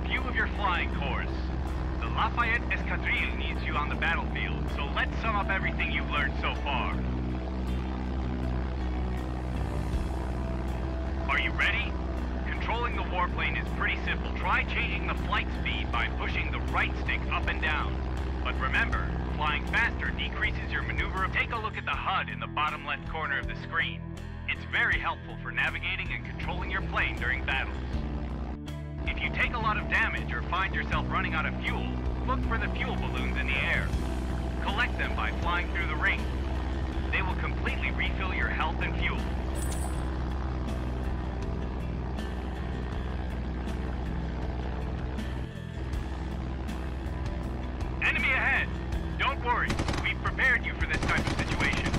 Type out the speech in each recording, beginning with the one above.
review of your flying course. The Lafayette Escadrille needs you on the battlefield, so let's sum up everything you've learned so far. Are you ready? Controlling the warplane is pretty simple. Try changing the flight speed by pushing the right stick up and down. But remember, flying faster decreases your maneuver. Take a look at the HUD in the bottom left corner of the screen. It's very helpful for navigating and controlling your plane during battles. If you take a lot of damage or find yourself running out of fuel, look for the fuel balloons in the air. Collect them by flying through the ring. They will completely refill your health and fuel. Enemy ahead! Don't worry, we've prepared you for this type of situation.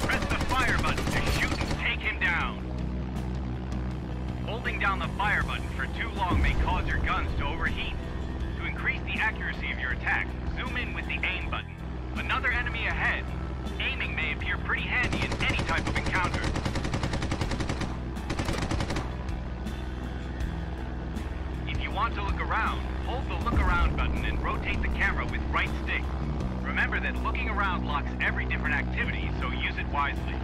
Press the fire button to shoot and take him down. Holding down the fire button for too long may cause your guns to overheat. To increase the accuracy of your attack, zoom in with the aim button. Another enemy ahead. Aiming may appear pretty handy in any type of encounter. If you want to look around, hold the look around button and rotate the camera with right stick. Remember that looking around locks every different activity, so use it wisely.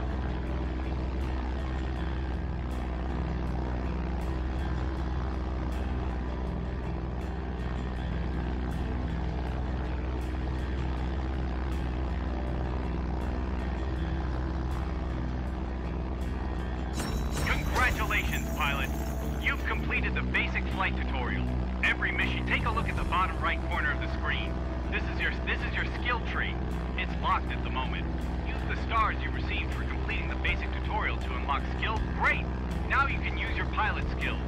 Completed the basic flight tutorial. Every mission, take a look at the bottom right corner of the screen. This is your this is your skill tree. It's locked at the moment. Use the stars you received for completing the basic tutorial to unlock skills. Great! Now you can use your pilot skills.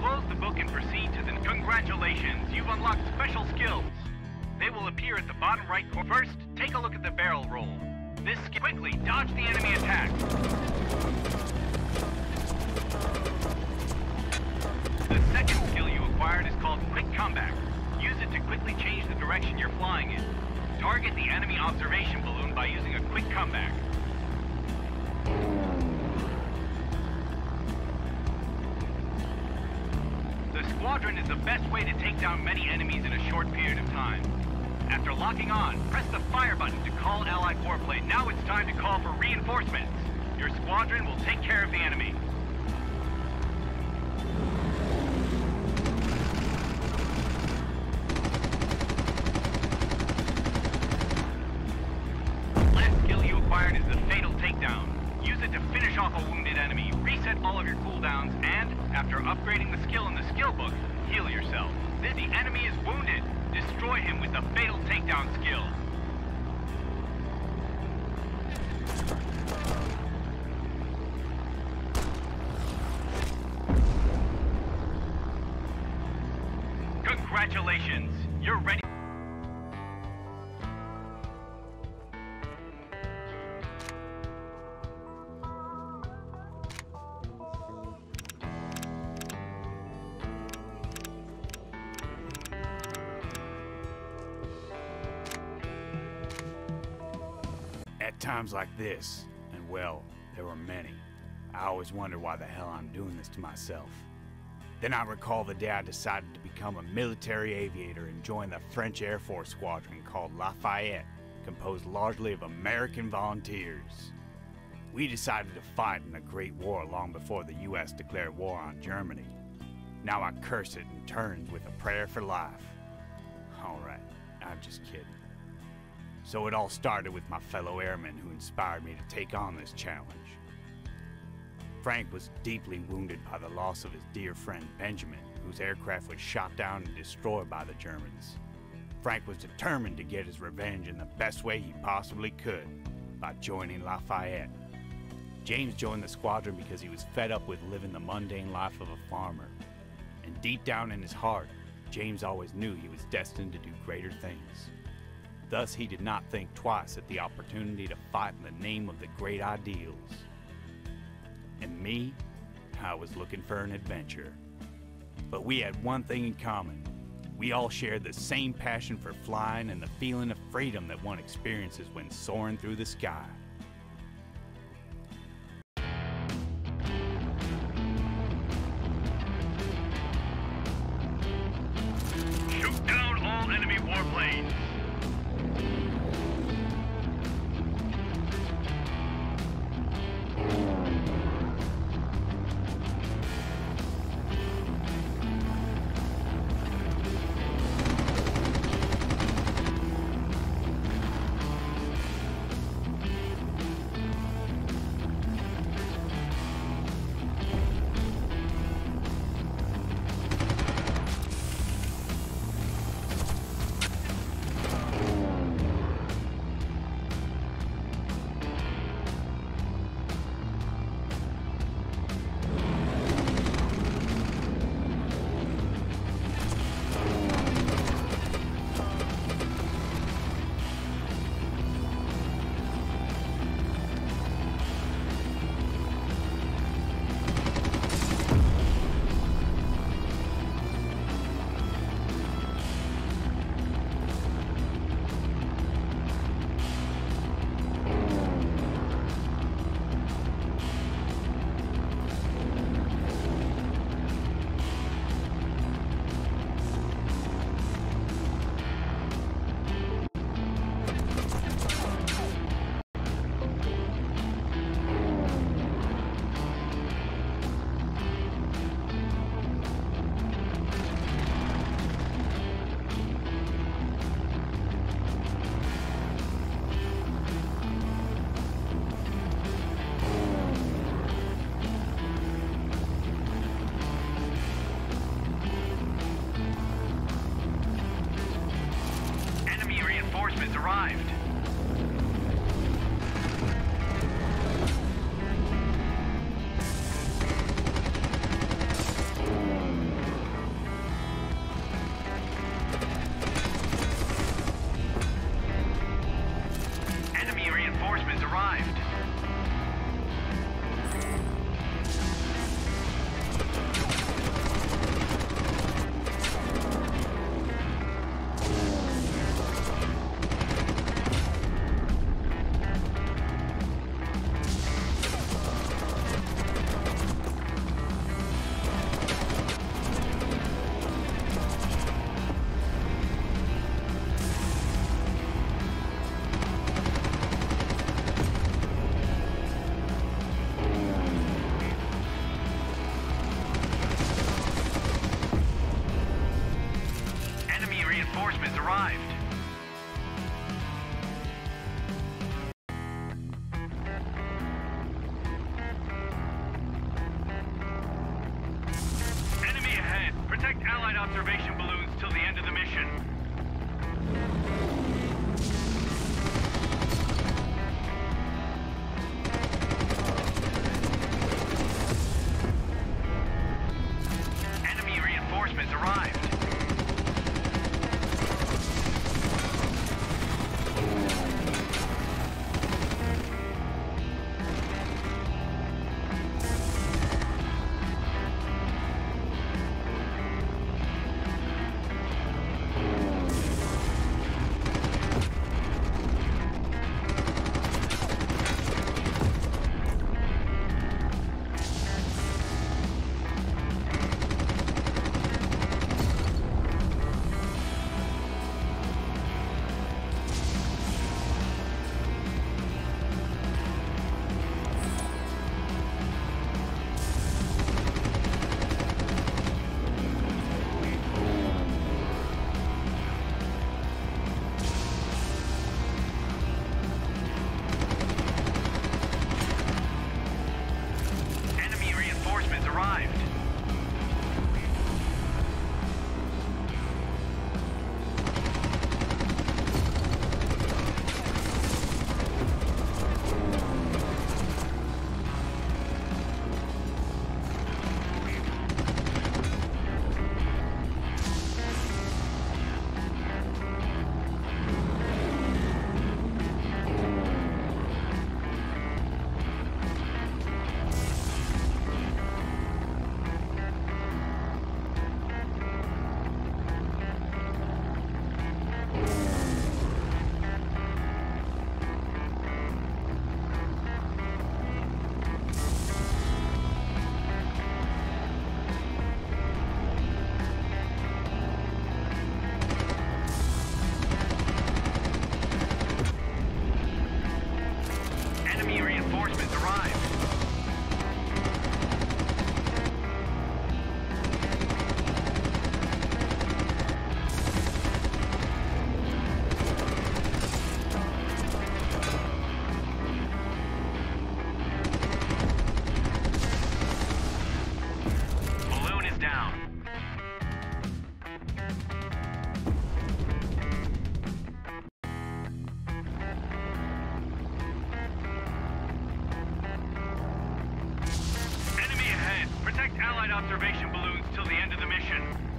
Close the book and proceed to the congratulations. You've unlocked special skills. They will appear at the bottom right corner. First, take a look at the barrel roll. This quickly dodge the enemy attack. Comeback. Use it to quickly change the direction you're flying in. Target the enemy observation balloon by using a quick comeback. The squadron is the best way to take down many enemies in a short period of time. After locking on, press the fire button to call Allied warplane. Now it's time to call for reinforcements. Your squadron will take care of the enemy. Skill in the skill book, heal yourself. Then the enemy is wounded. Destroy him with the Fatal Takedown skill. Times like this, and well, there were many, I always wonder why the hell I'm doing this to myself. Then I recall the day I decided to become a military aviator and join the French Air Force squadron called Lafayette, composed largely of American volunteers. We decided to fight in a great war long before the US declared war on Germany. Now I curse it in turns with a prayer for life. Alright, I'm just kidding. So it all started with my fellow airmen who inspired me to take on this challenge. Frank was deeply wounded by the loss of his dear friend Benjamin, whose aircraft was shot down and destroyed by the Germans. Frank was determined to get his revenge in the best way he possibly could by joining Lafayette. James joined the squadron because he was fed up with living the mundane life of a farmer. And deep down in his heart, James always knew he was destined to do greater things. Thus, he did not think twice at the opportunity to fight in the name of the great ideals. And me, I was looking for an adventure. But we had one thing in common. We all shared the same passion for flying and the feeling of freedom that one experiences when soaring through the sky. Protect Allied observation balloons till the end of the mission.